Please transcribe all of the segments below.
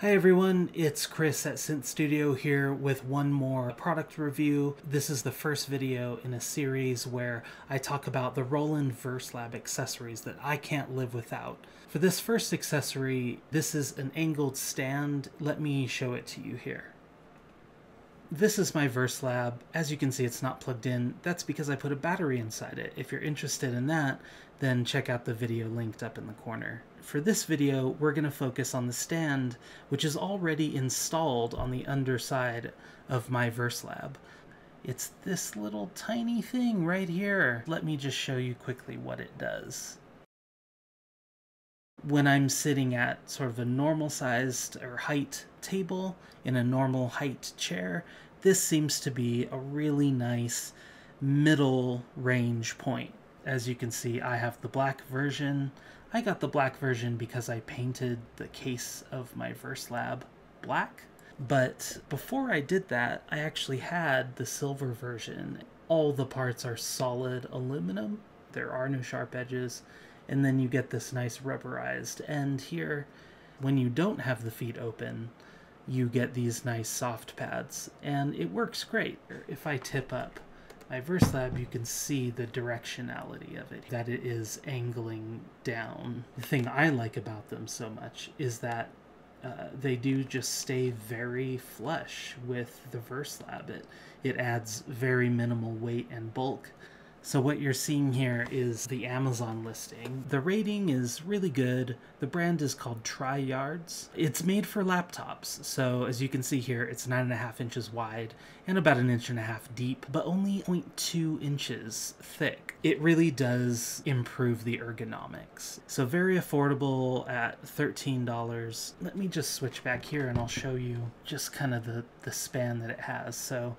Hi everyone, it's Chris at Synth Studio here with one more product review. This is the first video in a series where I talk about the Roland VerseLab accessories that I can't live without. For this first accessory, this is an angled stand. Let me show it to you here. This is my VerseLab. As you can see, it's not plugged in. That's because I put a battery inside it. If you're interested in that, then check out the video linked up in the corner. For this video, we're going to focus on the stand, which is already installed on the underside of my VerseLab. It's this little tiny thing right here. Let me just show you quickly what it does. When I'm sitting at sort of a normal sized or height table in a normal height chair, this seems to be a really nice middle range point. As you can see, I have the black version. I got the black version because I painted the case of my VerseLab black. But before I did that, I actually had the silver version. All the parts are solid aluminum. There are no sharp edges. And then you get this nice rubberized end here. When you don't have the feet open, you get these nice soft pads. And it works great. If I tip up, my VerseLab, you can see the directionality of it, that it is angling down. The thing I like about them so much is that uh, they do just stay very flush with the VerseLab. It, it adds very minimal weight and bulk so what you're seeing here is the Amazon listing. The rating is really good. The brand is called TriYards. It's made for laptops, so as you can see here, it's nine and a half inches wide and about an inch and a half deep, but only 0.2 inches thick. It really does improve the ergonomics. So very affordable at $13. Let me just switch back here and I'll show you just kind of the, the span that it has. So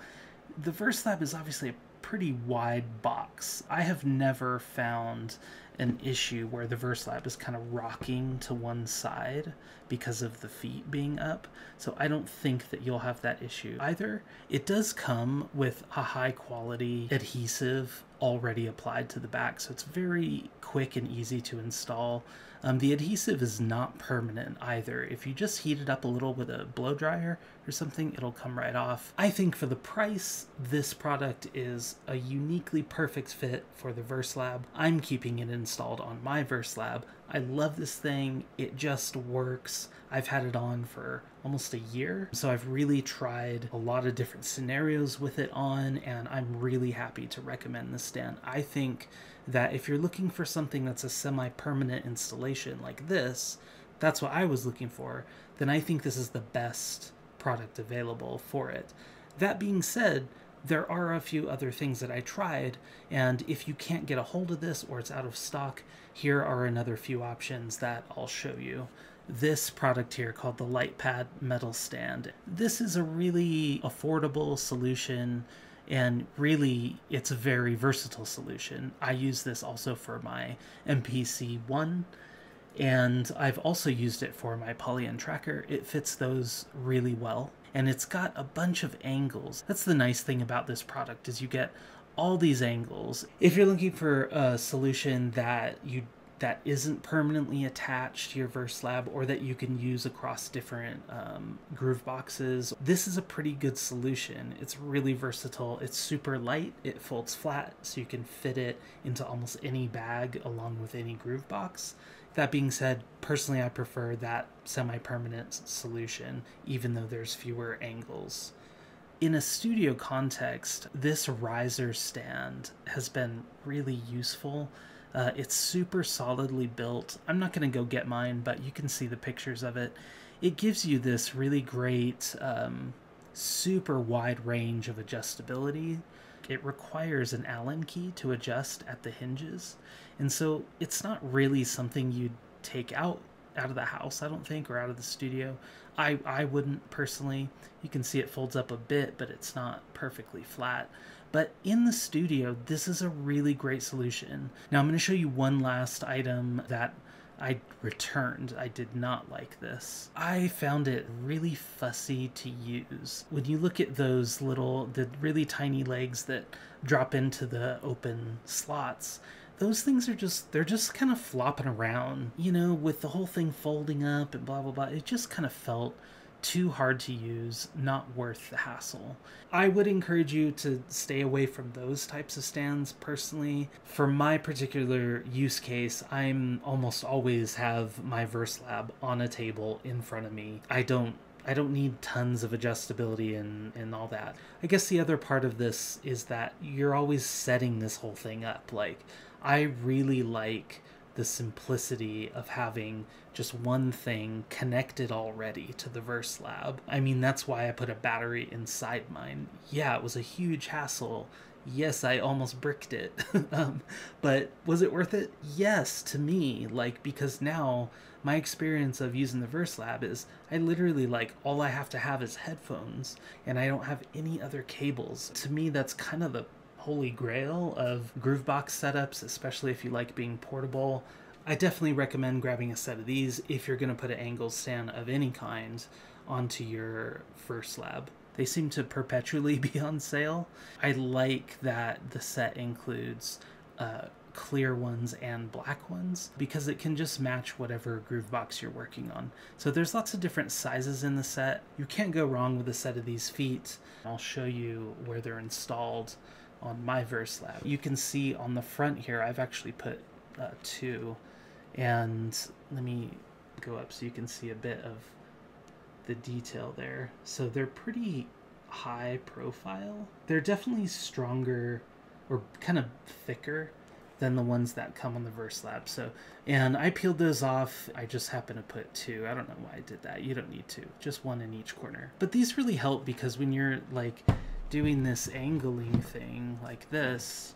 the VerseLab is obviously a pretty wide box. I have never found an issue where the VerseLab is kind of rocking to one side because of the feet being up. So I don't think that you'll have that issue either. It does come with a high quality adhesive already applied to the back, so it's very quick and easy to install. Um, the adhesive is not permanent either. If you just heat it up a little with a blow dryer or something, it'll come right off. I think for the price, this product is a uniquely perfect fit for the VerseLab. I'm keeping it installed on my VerseLab. I love this thing. It just works. I've had it on for almost a year, so I've really tried a lot of different scenarios with it on, and I'm really happy to recommend this stand. I think that if you're looking for something that's a semi permanent installation like this, that's what I was looking for, then I think this is the best product available for it. That being said, there are a few other things that I tried, and if you can't get a hold of this or it's out of stock, here are another few options that I'll show you. This product here called the LightPad Metal Stand. This is a really affordable solution and really it's a very versatile solution. I use this also for my MPC 1 and I've also used it for my Polyend tracker. It fits those really well and it's got a bunch of angles. That's the nice thing about this product is you get all these angles. If you're looking for a solution that you that isn't permanently attached to your VerseLab or that you can use across different um, groove boxes. This is a pretty good solution. It's really versatile. It's super light. It folds flat so you can fit it into almost any bag along with any groove box. That being said, personally I prefer that semi-permanent solution even though there's fewer angles in a studio context, this riser stand has been really useful uh, it's super solidly built. I'm not going to go get mine, but you can see the pictures of it. It gives you this really great, um, super wide range of adjustability. It requires an Allen key to adjust at the hinges, and so it's not really something you'd take out out of the house, I don't think, or out of the studio. I I wouldn't personally. You can see it folds up a bit, but it's not perfectly flat. But in the studio, this is a really great solution. Now I'm going to show you one last item that I returned. I did not like this. I found it really fussy to use. When you look at those little, the really tiny legs that drop into the open slots, those things are just they're just kind of flopping around you know with the whole thing folding up and blah blah blah it just kind of felt too hard to use, not worth the hassle. I would encourage you to stay away from those types of stands personally. For my particular use case, I'm almost always have my VerseLab on a table in front of me. I don't I don't need tons of adjustability and, and all that. I guess the other part of this is that you're always setting this whole thing up. Like, I really like the simplicity of having just one thing connected already to the verse lab. I mean, that's why I put a battery inside mine. Yeah, it was a huge hassle. Yes, I almost bricked it. um, but was it worth it? Yes, to me. Like, because now my experience of using the Verse Lab is I literally like all I have to have is headphones and I don't have any other cables. To me, that's kind of the holy grail of Groovebox setups, especially if you like being portable. I definitely recommend grabbing a set of these if you're going to put an angle stand of any kind onto your VerseLab. They seem to perpetually be on sale. I like that the set includes uh, clear ones and black ones because it can just match whatever Groovebox you're working on. So there's lots of different sizes in the set. You can't go wrong with a set of these feet. I'll show you where they're installed on my verse lab. You can see on the front here, I've actually put uh, two. And let me go up so you can see a bit of the detail there. So they're pretty high profile. They're definitely stronger or kind of thicker than the ones that come on the verse lab. So, and I peeled those off. I just happen to put two. I don't know why I did that. You don't need two, just one in each corner. But these really help because when you're like doing this angling thing like this,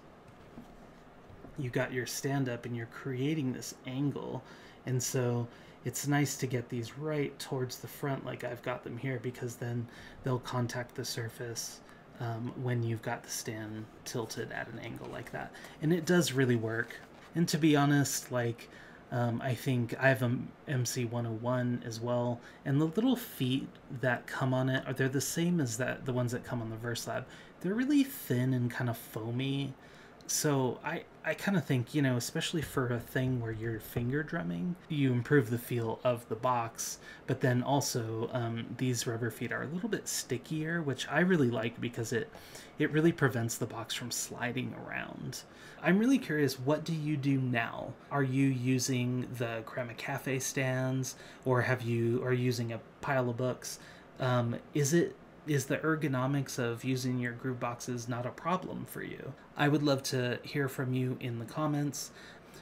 you got your stand up and you're creating this angle. And so it's nice to get these right towards the front like I've got them here because then they'll contact the surface um, when you've got the stand tilted at an angle like that. And it does really work. And to be honest, like um, I think I have a MC101 as well, and the little feet that come on it are they're the same as that the ones that come on the VerseLab. They're really thin and kind of foamy, so I I kind of think you know especially for a thing where you're finger drumming you improve the feel of the box but then also um, these rubber feet are a little bit stickier which I really like because it it really prevents the box from sliding around. I'm really curious what do you do now? Are you using the Ceramic Cafe stands or have you are you using a pile of books? Um, is it is the ergonomics of using your groove boxes not a problem for you? I would love to hear from you in the comments.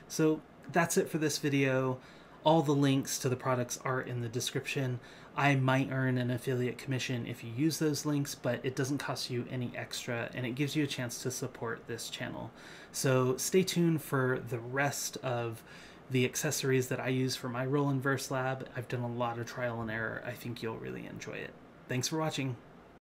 So that's it for this video. All the links to the products are in the description. I might earn an affiliate commission if you use those links, but it doesn't cost you any extra and it gives you a chance to support this channel. So stay tuned for the rest of the accessories that I use for my Roland VerseLab. I've done a lot of trial and error. I think you'll really enjoy it. Thanks for watching.